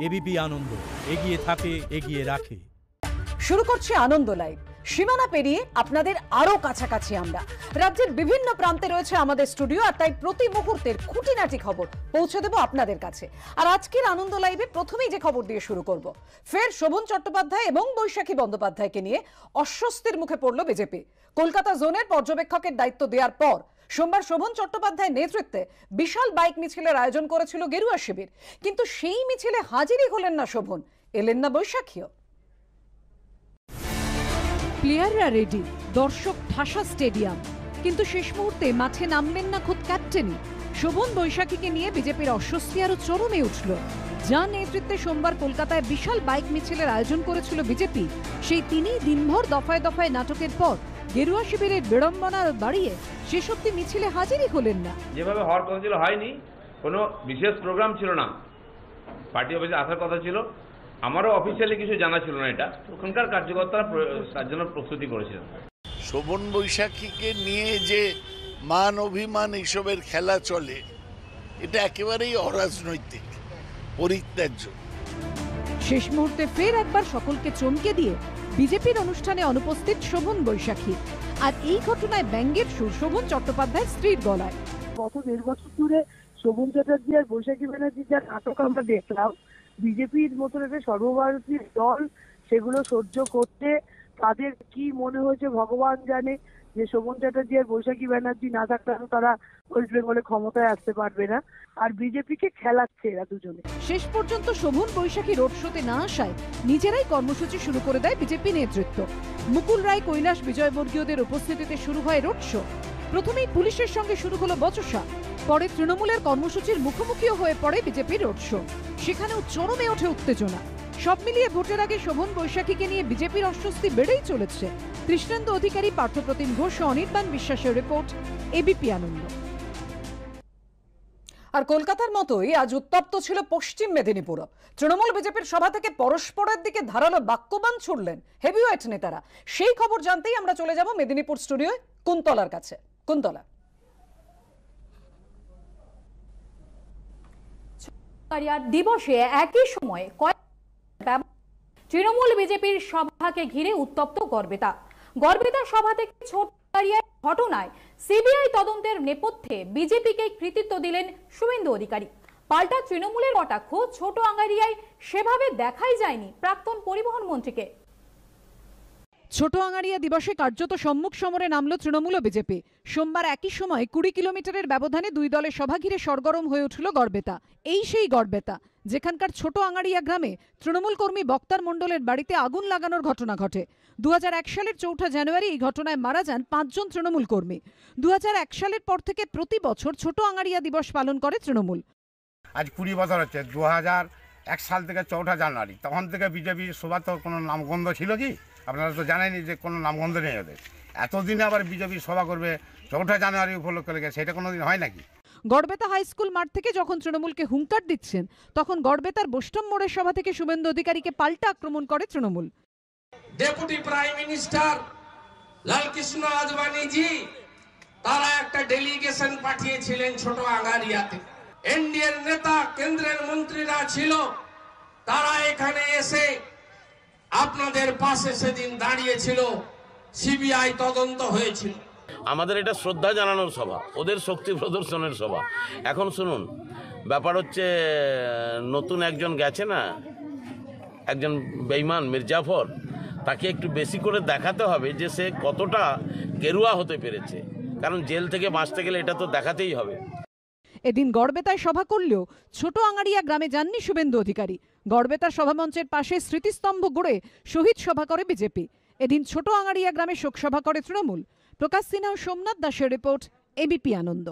ABP আনন্দ এগিয়ে থাকে এগিয়ে রাখে। শুরু করছি আনন্দ লাইভ। সীমানা পেরিয়ে আপনাদের আরও কাছাকাছি আমরা। রাজ্যের বিভিন্ন প্রান্তে রয়েছে আমাদের স্টুডিও, আর তাই প্রতি মুহূর্তের খুঁটিনাটি খবর পৌঁছে দেব আপনাদের কাছে। আর আজকের আনন্দ লাইভে প্রথমেই যে খবর দিয়ে শুরু করব, ফের শোভন চট্টোপাধ্যায় এবং বৈশাখী বন্দ্যোপাধ্যায়কে নিয়ে অস্বস্তির মুখে পড়ল বিজেপি। কলকাতা জোনের পর্যবেক্ষকের দায়িত্ব দেওয়ার পর সোমবার শোভন চট্টোপাধ্যায় নেতৃত্বে বিশাল বাইক মিছিলের আয়োজন করেছিল গেরুয়া শিবির। কিন্তু সেই মিছিলে হাজিরই হলেন না শোভন, এলেন না বৈশাখীও। প্লেয়াররা রেডি দর্শক ঠাসা স্টেডিয়াম কিন্তু শেষ মুহূর্তে মাঠে নামবেন না খোদ ক্যাপ্টেনই শোভন বৈশাখীকে নিয়ে বিজেপির অস্বস্তি আরও চরমে উঠল। যার নেতৃত্বে সোমবার কলকাতায় বিশাল বাইক মিছিলের আয়োজন করেছিল বিজেপি। সেই তিনি দিনভর দফায় দফায় নাটকের পর গেরুয়া শিবিরের বিড়ম্বনা বাড়িয়ে শেষ অব্দি মিছিলে হাজিরই হলেন না। যেভাবে হওয়ার কথা ছিল, হয়নি। কোনো বিশেষ প্রোগ্রাম ছিল না। পার্টি অফিসে আসার কথা ছিল। আমারও অফিসিয়ালি কিছু জানা ছিল না এটা। ওখানকার কার্যকর্তারা তার জন্য প্রস্তুতি করেছিলেন। শোভন বৈশাখীকে নিয়ে যে মান অভিমান এইসবের খেলা চলে এটা একেবারেই অরাজনৈতিক পরিত্যাজ্য। শেষ মুহূর্তে ফের একবার সকলকে চমকে দিয়ে বিজেপির অনুষ্ঠানে অনুপস্থিত শোভন বৈশাখী। আর এই ঘটনায় ব্যঙ্গের সুর শোভন চট্টোপাধ্যায়ের স্ত্রীর গলায়। গত দেড় বছর ধরে শোভন চ্যাটার্জি আর বৈশাখী ব্যানার্জি যা নাটক আমরা দেখলাম বিজেপির মতন একটা সর্বভারতীয় দল সেগুলো সহ্য করতে তাদের কি মনে হয়েছে ভগবান জানে যে শোভন চ্যাটার্জি আর বৈশাখী ব্যানার্জি না থাকলে তারা ওয়েস্ট বেঙ্গলে ক্ষমতায় আসতে পারবে না। আর বিজেপিকে খেলাচ্ছে এরা দুজনে। শেষ পর্যন্ত শোভন বৈশাখী রোড শোতে না আসায় নিজেরাই কর্মসূচি শুরু করে দেয় বিজেপি নেতৃত্ব। মুকুল রায়, কৈলাস বিজয়বর্গীয়দের উপস্থিতিতে শুরু হয় রোড শো। প্রথমেই পুলিশের সঙ্গে শুরু হলো বচসা। পরে তৃণমূলের কর্মসূচির মুখোমুখিও হয়ে পড়ে বিজেপির রোড শো। সেখানেও চরমে ওঠে উত্তেজনা। সব মিলিয়ে ভোটের আগে শোভন বৈশাখীকে নিয়ে বিজেপির অস্বস্তি বেড়েই চলেছে। কৃষ্ণেন্দু অধিকারী পার্থপ্রতিম ঘোষ অনির্বাণ বিশ্বাসের রিপোর্ট এবিপি আনন্দ। আর কলকাতার মতোই আজ উত্তপ্ত ছিল পশ্চিম মেদিনীপুর তৃণমূল বিজেপির সভা থেকে পরস্পরের দিকে ধারালো বাক্যবান ছুড়লেন হেভিওয়েট নেতারা। সেই খবর জানতেই আমরা চলে যাব মেদিনীপুর স্টুডিওয় কুন্তলার কাছে। কুন্তলা। কারিয়ার দিবসে একই সময়ে তৃণমূল বিজেপির সভাকে ঘিরে উত্তপ্ত গর্বেতা। গর্বেতা সভা থেকে ছোট ঘটনায় সিবিআই তদন্তের নেপথ্যে বিজেপিকে কৃতিত্ব দিলেন শুভেন্দু অধিকারী। পাল্টা তৃণমূলের কটাক্ষ ছোট আঙ্গারিয়ায় সেভাবে দেখাই যায়নি প্রাক্তন পরিবহন মন্ত্রীকে। ছোট আঙারিয়া দিবসে কার্যত সম্মুখ সমরে নামল তৃণমূল বিজেপি। সোমবার একই সময় কুড়ি কিলোমিটারের ব্যবধানে দুই দলের সভা ঘিরে সরগরম হয়ে উঠল গড়বেতা। এই সেই গড়বেতা, যেখানকার ছোট আঙারিয়া গ্রামে তৃণমূল কর্মী বক্তার মণ্ডলের বাড়িতে আগুন লাগানোর ঘটনা ঘটে। দুহাজার এক সালের চৌঠা জানুয়ারি এই ঘটনায় মারা যান পাঁচজন তৃণমূল কর্মী। দু হাজার এক সালের পর থেকে প্রতি বছর ছোট আঙারিয়া দিবস পালন করে তৃণমূল। আজ কুড়ি বছর হচ্ছে দু এক সাল থেকে চৌঠা জানুয়ারি। তখন থেকে বিজেপির সভা তো কোনো নামগন্ধ ছিল কি? আপনারা তো জানেনই যে কোনো নামগন্ধ নেই ওদের। এতদিনে আবার বিজেপি সভা করবে চৌঠা জানুয়ারি উপলক্ষে লেগে সেটা কোনোদিন হয় নাকি? গড়বেতা হাই স্কুল মাঠ থেকে যখন তৃণমূলকে হুঙ্কার দিচ্ছেন তখন গড়বেতার বোষ্টম মোড়ের সভা থেকে শুভেন্দু অধিকারীকে পাল্টা আক্রমণ করে Trinamool. Deputy prime minister Lalkrishna Advani ji তারা একটা ডেলিগেশন পাঠিয়েছিলেন ছোট আঙ্গারিয়াতে এনডিএর নেতা কেন্দ্রের মন্ত্রীরা ছিল তারা এখানে এসে আপনাদের পাশে সেদিন দাঁড়িয়েছিল সিবিআই তদন্ত হয়েছিল। আমাদের এটা শ্রদ্ধা জানানোর সভা, ওদের শক্তি প্রদর্শনের সভা। এখন শুনুন, ব্যাপার হচ্ছে, নতুন একজন গেছে না, একজন বেইমান মির্জাফর, তাকে একটু বেশি করে দেখাতে হবে যে সে কতটা গেরুয়া হতে পেরেছে। কারণ জেল থেকে বাঁচতে গেলে এটা তো দেখাতেই হবে। এদিন গড়বেতায় সভা করলেও ছোট আঙাড়িয়া গ্রামে যাননি শুভেন্দু অধিকারী। গড়বেতার সভামঞ্চের পাশে স্মৃতিস্তম্ভ গড়ে শহীদ সভা করে বিজেপি। এদিন ছোট আঙাড়িয়া গ্রামে শোকসভা করে তৃণমূল। প্রকাশ সিনহা ও সোমনাথ দাসের রিপোর্ট এবিপি আনন্দ।